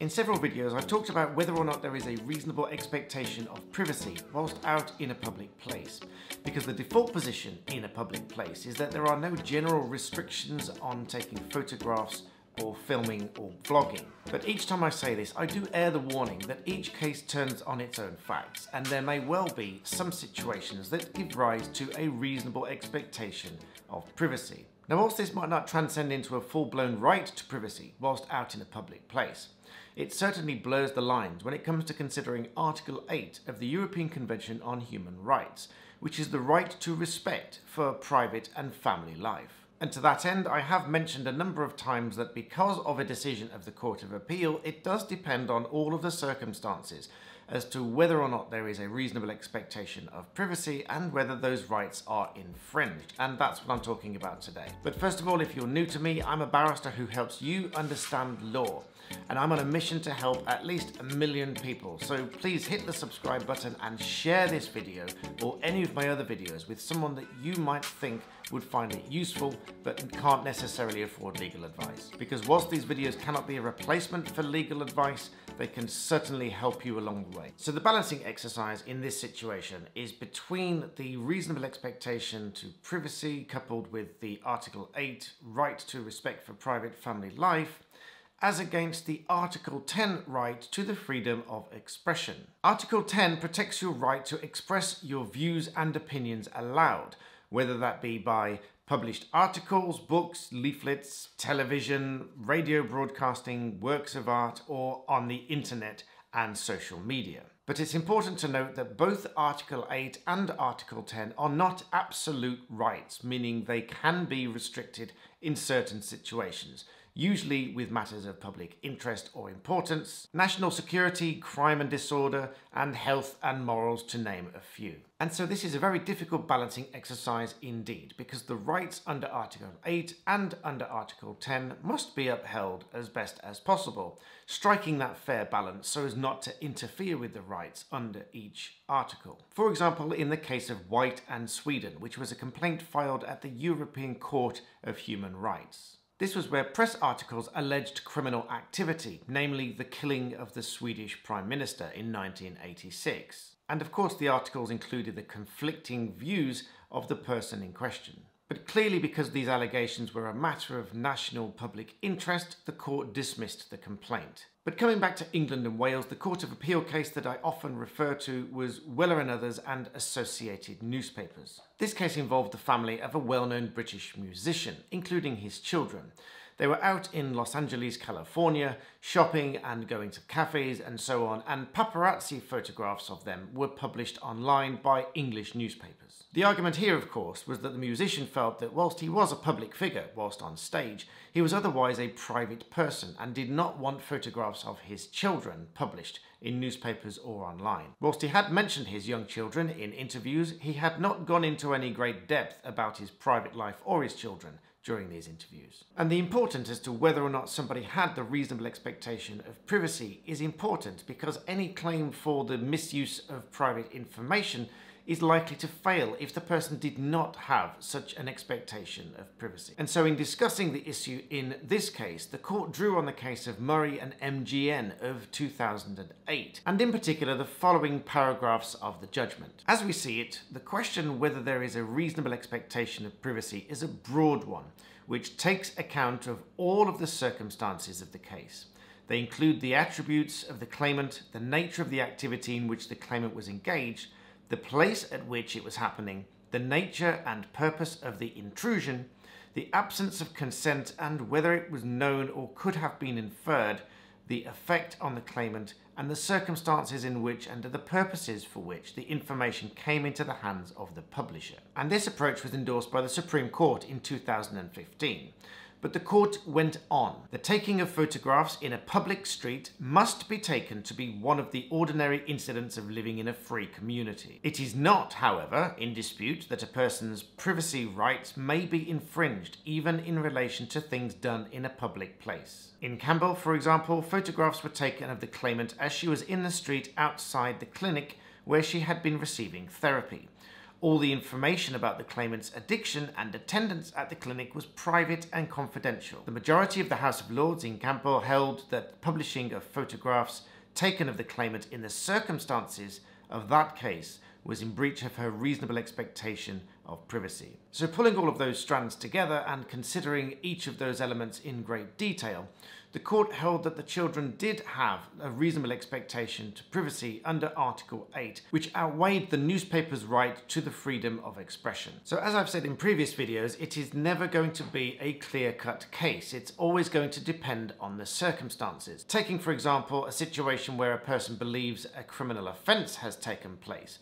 In several videos, I've talked about whether or not there is a reasonable expectation of privacy whilst out in a public place. Because the default position in a public place is that there are no general restrictions on taking photographs or filming or vlogging. But each time I say this, I do air the warning that each case turns on its own facts, and there may well be some situations that give rise to a reasonable expectation of privacy. Now whilst this might not transcend into a full-blown right to privacy whilst out in a public place, it certainly blurs the lines when it comes to considering Article 8 of the European Convention on Human Rights, which is the right to respect for private and family life. And to that end, I have mentioned a number of times that because of a decision of the Court of Appeal, it does depend on all of the circumstances as to whether or not there is a reasonable expectation of privacy and whether those rights are infringed. And that's what I'm talking about today. But first of all, if you're new to me, I'm a barrister who helps you understand law and I'm on a mission to help at least a million people. So please hit the subscribe button and share this video or any of my other videos with someone that you might think would find it useful but can't necessarily afford legal advice. Because whilst these videos cannot be a replacement for legal advice, they can certainly help you along the way. So the balancing exercise in this situation is between the reasonable expectation to privacy coupled with the Article 8 right to respect for private family life as against the Article 10 right to the freedom of expression. Article 10 protects your right to express your views and opinions aloud, whether that be by published articles, books, leaflets, television, radio broadcasting, works of art, or on the internet and social media. But it's important to note that both Article 8 and Article 10 are not absolute rights, meaning they can be restricted in certain situations usually with matters of public interest or importance, national security, crime and disorder, and health and morals, to name a few. And so this is a very difficult balancing exercise indeed, because the rights under Article 8 and under Article 10 must be upheld as best as possible, striking that fair balance so as not to interfere with the rights under each article. For example, in the case of White and Sweden, which was a complaint filed at the European Court of Human Rights. This was where press articles alleged criminal activity, namely the killing of the Swedish Prime Minister in 1986. And of course, the articles included the conflicting views of the person in question. But clearly, because these allegations were a matter of national public interest, the court dismissed the complaint. But coming back to England and Wales, the Court of Appeal case that I often refer to was Weller and Others and Associated Newspapers. This case involved the family of a well-known British musician, including his children. They were out in Los Angeles, California, shopping and going to cafes and so on, and paparazzi photographs of them were published online by English newspapers. The argument here, of course, was that the musician felt that whilst he was a public figure whilst on stage, he was otherwise a private person and did not want photographs of his children published in newspapers or online. Whilst he had mentioned his young children in interviews, he had not gone into any great depth about his private life or his children, during these interviews. And the importance as to whether or not somebody had the reasonable expectation of privacy is important because any claim for the misuse of private information is likely to fail if the person did not have such an expectation of privacy. And so in discussing the issue in this case, the court drew on the case of Murray and MGN of 2008, and in particular the following paragraphs of the judgment. As we see it, the question whether there is a reasonable expectation of privacy is a broad one, which takes account of all of the circumstances of the case. They include the attributes of the claimant, the nature of the activity in which the claimant was engaged, the place at which it was happening, the nature and purpose of the intrusion, the absence of consent and whether it was known or could have been inferred, the effect on the claimant, and the circumstances in which and the purposes for which the information came into the hands of the publisher. And this approach was endorsed by the Supreme Court in 2015. But the court went on. The taking of photographs in a public street must be taken to be one of the ordinary incidents of living in a free community. It is not, however, in dispute that a person's privacy rights may be infringed even in relation to things done in a public place. In Campbell, for example, photographs were taken of the claimant as she was in the street outside the clinic where she had been receiving therapy. All the information about the claimant's addiction and attendance at the clinic was private and confidential. The majority of the House of Lords in Campbell held that publishing of photographs taken of the claimant in the circumstances of that case was in breach of her reasonable expectation of privacy. So pulling all of those strands together and considering each of those elements in great detail, the court held that the children did have a reasonable expectation to privacy under Article 8, which outweighed the newspaper's right to the freedom of expression. So as I've said in previous videos, it is never going to be a clear-cut case. It's always going to depend on the circumstances. Taking, for example, a situation where a person believes a criminal offence has taken place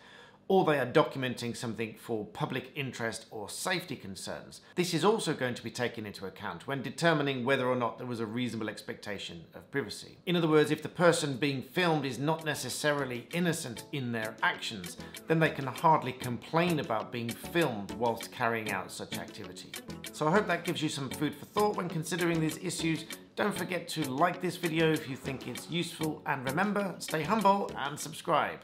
or they are documenting something for public interest or safety concerns. This is also going to be taken into account when determining whether or not there was a reasonable expectation of privacy. In other words, if the person being filmed is not necessarily innocent in their actions, then they can hardly complain about being filmed whilst carrying out such activity. So I hope that gives you some food for thought when considering these issues. Don't forget to like this video if you think it's useful and remember, stay humble and subscribe.